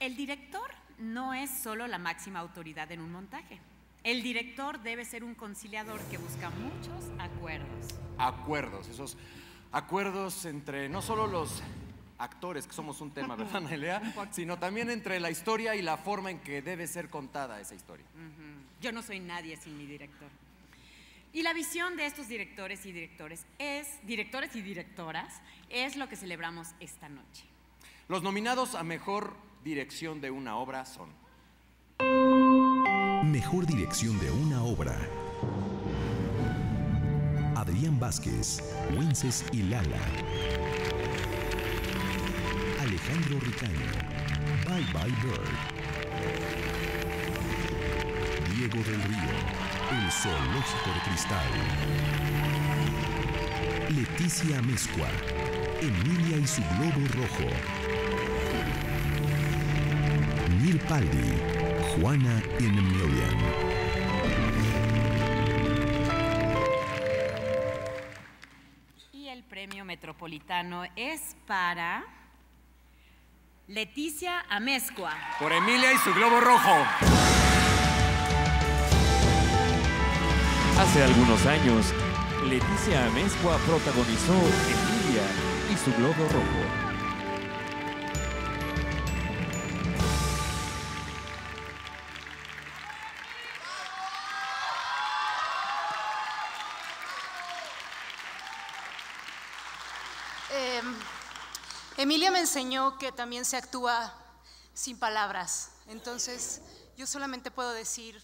El director no es solo la máxima autoridad en un montaje. El director debe ser un conciliador que busca muchos acuerdos. Acuerdos, esos acuerdos entre no solo los actores, que somos un tema, ¿verdad, Nelea? Sino también entre la historia y la forma en que debe ser contada esa historia. Yo no soy nadie sin mi director. Y la visión de estos directores y directores es, directores y directoras, es lo que celebramos esta noche. Los nominados a mejor dirección de una obra son Mejor dirección de una obra. Adrián Vázquez, Wences y Lala. Alejandro Ricaño, Bye Bye Bird. Diego del Río, El Zoológico de Cristal. Leticia Amezcua, Emilia y su Globo Rojo. Neil Paldi, Juana in a Million. Y el premio metropolitano es para Leticia Amezcua. por Emilia y su globo rojo. Hace algunos años, Leticia Amezcua protagonizó Emilia y su globo rojo. Eh, Emilia me enseñó que también se actúa sin palabras. Entonces, yo solamente puedo decir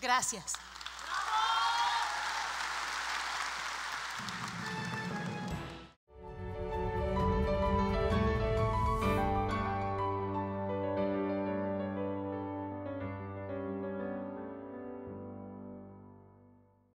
gracias.